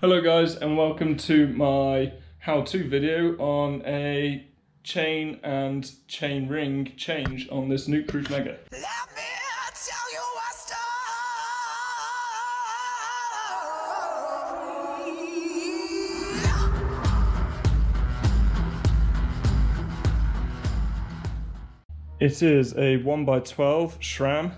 Hello guys and welcome to my how-to video on a chain and chain ring change on this Nukeproof Mega. Let me tell you a story. It is a 1x12 SRAM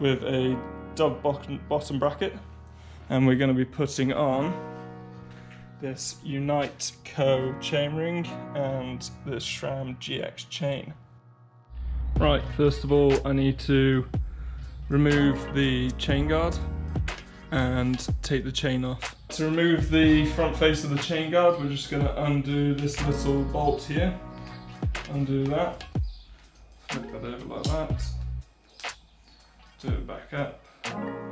with a dub bottom bottom bracket and we're going to be putting on this Unite Co chainring and this SRAM GX chain. Right, first of all I need to remove the chain guard and take the chain off. To remove the front face of the chain guard we're just going to undo this little bolt here. Undo that. Flip that over like that. Do it back up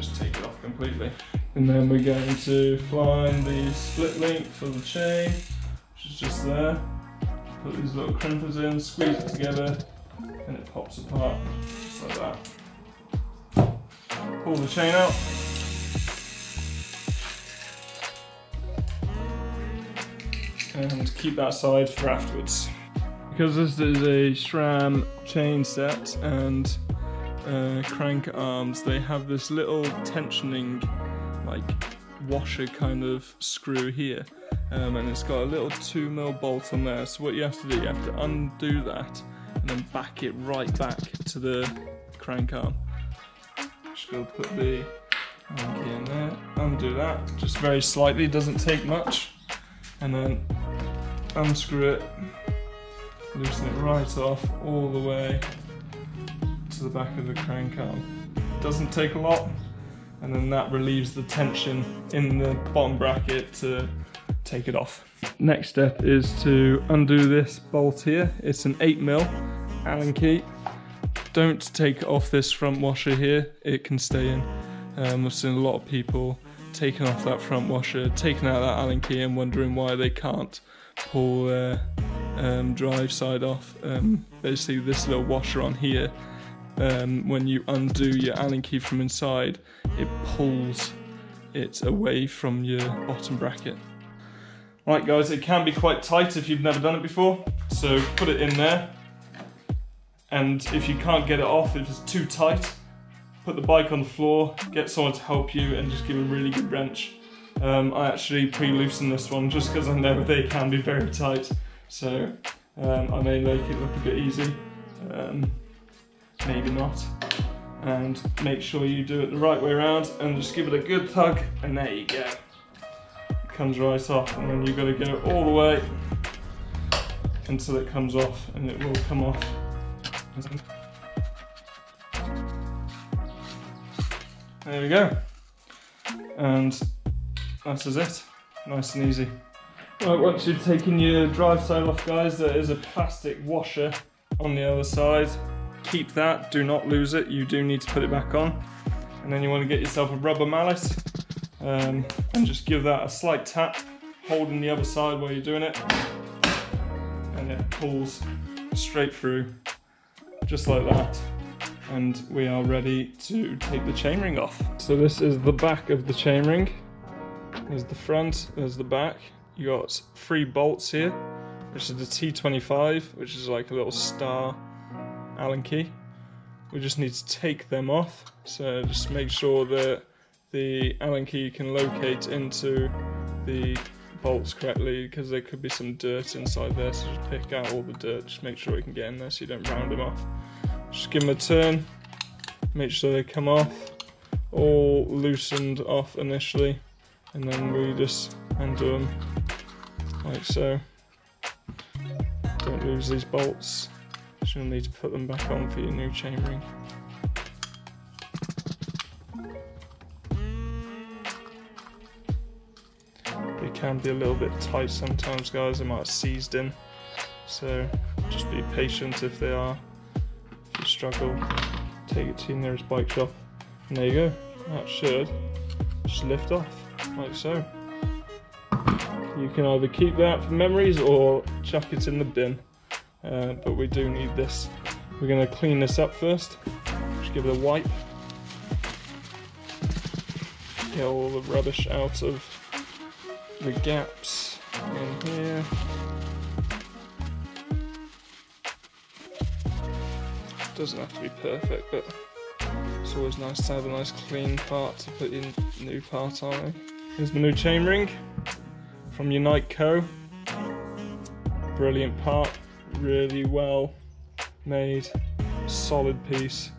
just take it off completely. And then we're going to find the split link for the chain, which is just there. Put these little crimpers in, squeeze it together, and it pops apart, like that. Pull the chain out. And keep that side for afterwards. Because this is a SRAM chain set and uh, crank arms, they have this little tensioning, like washer kind of screw here, um, and it's got a little two mil bolt on there. So what you have to do, you have to undo that and then back it right back to the crank arm. Just gonna put the key in there, undo that, just very slightly, doesn't take much, and then unscrew it, loosen it right off all the way to the back of the crank arm. Doesn't take a lot, and then that relieves the tension in the bottom bracket to take it off. Next step is to undo this bolt here. It's an 8mm Allen key. Don't take off this front washer here, it can stay in. Um, I've seen a lot of people taking off that front washer, taking out that Allen key and wondering why they can't pull their um, drive side off. Um, basically this little washer on here um, when you undo your Allen key from inside, it pulls it away from your bottom bracket. Right guys, it can be quite tight if you've never done it before, so put it in there. And if you can't get it off, if it's too tight, put the bike on the floor, get someone to help you and just give a really good wrench. Um, I actually pre-loosen this one just because I know they can be very tight, so um, I may make it look a bit easy. Um, maybe not. And make sure you do it the right way around and just give it a good tug and there you go. It comes right off and then you've got to go all the way until it comes off and it will come off. There we go. And that is it. Nice and easy. Right, once you've taken your drive side off guys, there is a plastic washer on the other side keep that, do not lose it, you do need to put it back on. And then you want to get yourself a rubber mallet um, and just give that a slight tap, holding the other side while you're doing it. And it pulls straight through, just like that. And we are ready to take the chainring off. So this is the back of the chainring. There's the front, there's the back. You got three bolts here, which is the T25, which is like a little star Allen key. We just need to take them off. So just make sure that the Allen key can locate into the bolts correctly because there could be some dirt inside there. So just pick out all the dirt, just make sure you can get in there so you don't round them off. Just give them a turn, make sure they come off, all loosened off initially, and then we just undo them like so. Don't lose these bolts. You'll need to put them back on for your new chainring. They can be a little bit tight sometimes guys, they might have seized in. So just be patient if they are. If you struggle, take it to your nearest bike shop. And there you go. That should just lift off, like so. You can either keep that for memories or chuck it in the bin. Uh, but we do need this. We're going to clean this up first. Just give it a wipe. get all the rubbish out of the gaps in here. Doesn't have to be perfect, but it's always nice to have a nice clean part to put your new part on. Here's my new chainring from Unite Co. Brilliant part, really well made, solid piece.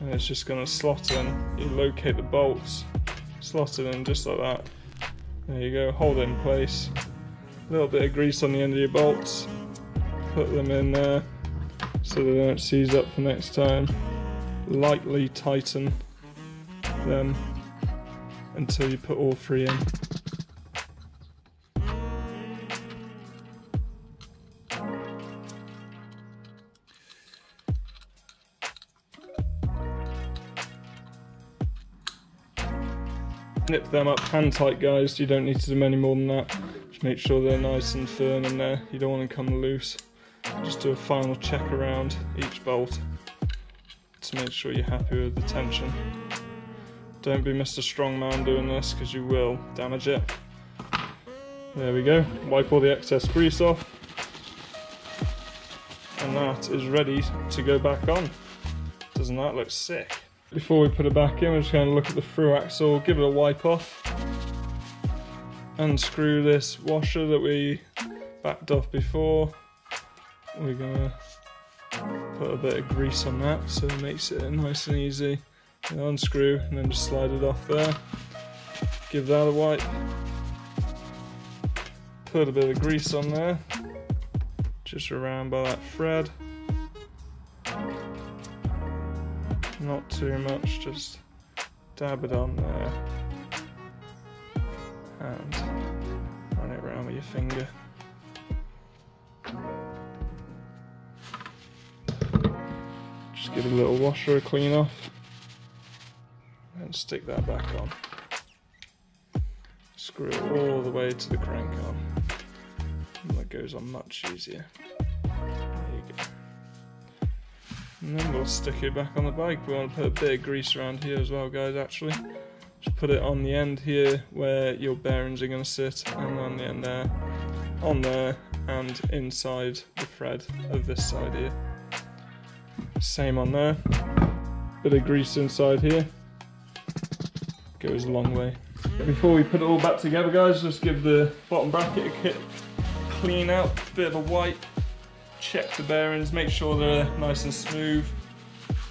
And it's just gonna slot in. You locate the bolts, slot it in just like that. There you go, hold it in place. A little bit of grease on the end of your bolts. Put them in there so they don't seize up for next time. Lightly tighten them until you put all three in. Nip them up hand tight guys, you don't need to do any more than that. Just make sure they're nice and firm in there, you don't want to come loose. Just do a final check around each bolt to make sure you're happy with the tension. Don't be Mr. Strongman doing this because you will damage it. There we go, wipe all the excess grease off. And that is ready to go back on. Doesn't that look sick? Before we put it back in, we're just going to look at the through axle, give it a wipe off. Unscrew this washer that we backed off before. We're going to put a bit of grease on that so it makes it nice and easy. And unscrew and then just slide it off there. Give that a wipe. Put a bit of grease on there, just around by that thread. Not too much, just dab it on there and run it around with your finger. Just give it a little washer a clean off and stick that back on. Screw it all the way to the crank arm. And that goes on much easier. And then we'll stick it back on the bike. We want to put a bit of grease around here as well, guys, actually. Just put it on the end here where your bearings are going to sit, and on the end there, on there, and inside the thread of this side here. Same on there. Bit of grease inside here. Goes a long way. Before we put it all back together, guys, just give the bottom bracket a clean out, bit of a wipe check the bearings, make sure they're nice and smooth.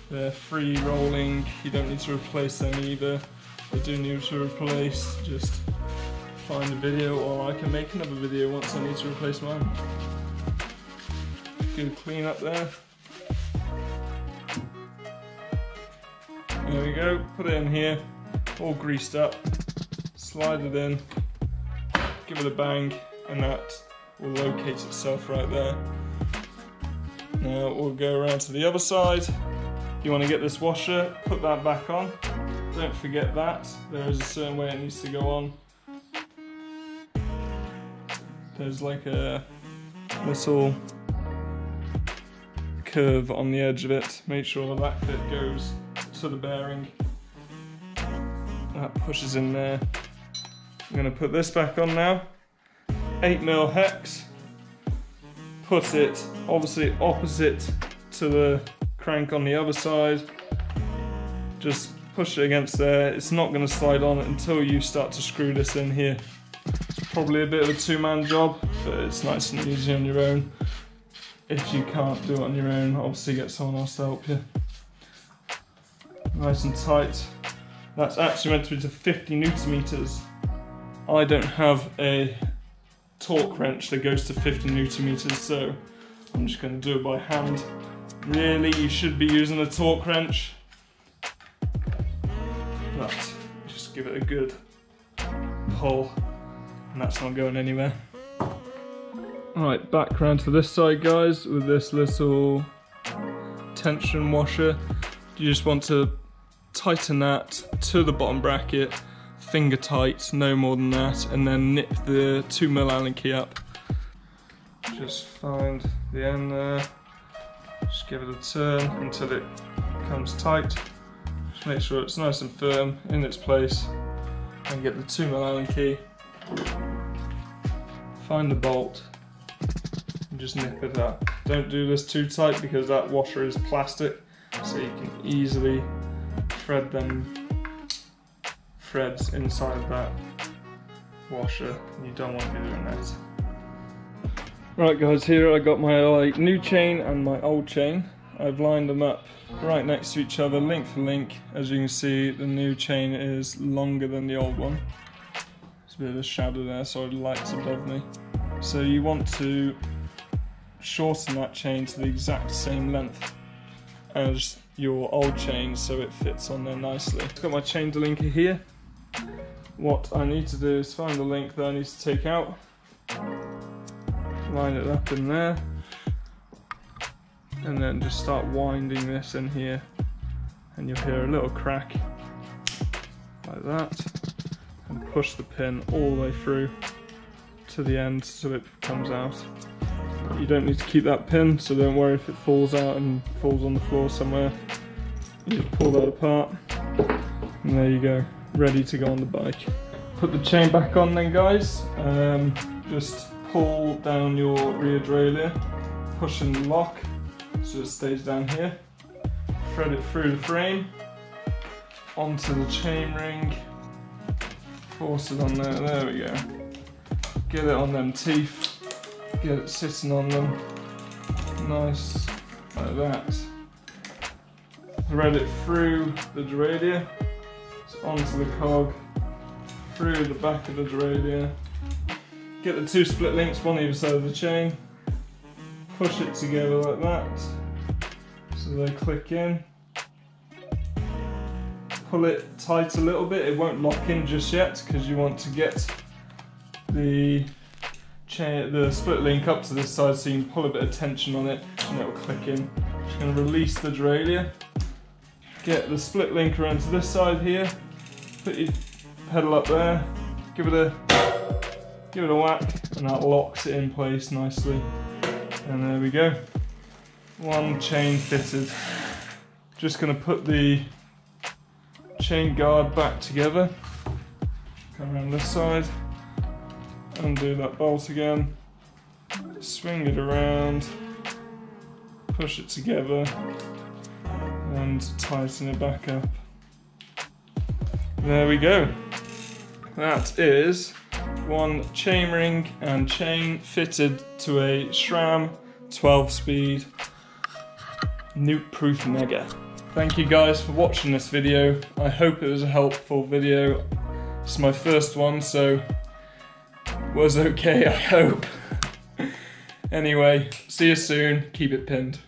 They're free rolling, you don't need to replace them either. I do need to replace, just find a video or I can make another video once I need to replace mine. Good clean up there. There we go, put it in here, all greased up, slide it in, give it a bang, and that will locate itself right there. Now we'll go around to the other side. You want to get this washer, put that back on. Don't forget that. There is a certain way it needs to go on. There's like a little curve on the edge of it. Make sure that bit goes to the bearing. That pushes in there. I'm going to put this back on now. 8mm hex put it obviously opposite to the crank on the other side. Just push it against there. It's not going to slide on until you start to screw this in here. It's probably a bit of a two-man job, but it's nice and easy on your own. If you can't do it on your own, obviously get someone else to help you. Nice and tight. That's actually meant to be to 50 newton meters. I don't have a torque wrench that goes to 50 newton meters, so I'm just going to do it by hand. Really, you should be using a torque wrench, but just give it a good pull, and that's not going anywhere. Alright, back around to this side, guys, with this little tension washer. You just want to tighten that to the bottom bracket finger tight, no more than that, and then nip the 2mm Allen key up. Just find the end there, just give it a turn until it comes tight. Just make sure it's nice and firm in its place, and get the 2 mil Allen key. Find the bolt and just nip it up. Don't do this too tight because that washer is plastic so you can easily thread them threads inside that washer. You don't want to be doing that. Right guys, here I got my like new chain and my old chain. I've lined them up right next to each other, link for link. As you can see, the new chain is longer than the old one. There's a bit of a shadow there, so the light's above me. So you want to shorten that chain to the exact same length as your old chain so it fits on there nicely. Got my chain delinker here. What I need to do is find the link that I need to take out, line it up in there, and then just start winding this in here. And you'll hear a little crack like that. And push the pin all the way through to the end so it comes out. You don't need to keep that pin so don't worry if it falls out and falls on the floor somewhere. You just pull that apart. And there you go, ready to go on the bike. Put the chain back on then guys, um, just pull down your rear derailleur, push and lock so it stays down here. Thread it through the frame, onto the chain ring, force it on there, there we go. Get it on them teeth, get it sitting on them, nice, like that. Thread it through the derailleur, onto the cog, through the back of the derailleur. Get the two split links, one either side of the chain, push it together like that so they click in pull it tight a little bit it won't lock in just yet because you want to get the chain the split link up to this side so you can pull a bit of tension on it and it will click in just going to release the derailleur get the split link around to this side here put your pedal up there give it a give it a whack and that locks it in place nicely and there we go. One chain fitted. Just gonna put the chain guard back together. Come around this side. Undo that bolt again. Swing it around. Push it together. And tighten it back up. There we go. That is one chainring and chain fitted to a SRAM 12 speed Nukeproof Mega. Thank you guys for watching this video. I hope it was a helpful video. It's my first one, so was okay, I hope. anyway, see you soon. Keep it pinned.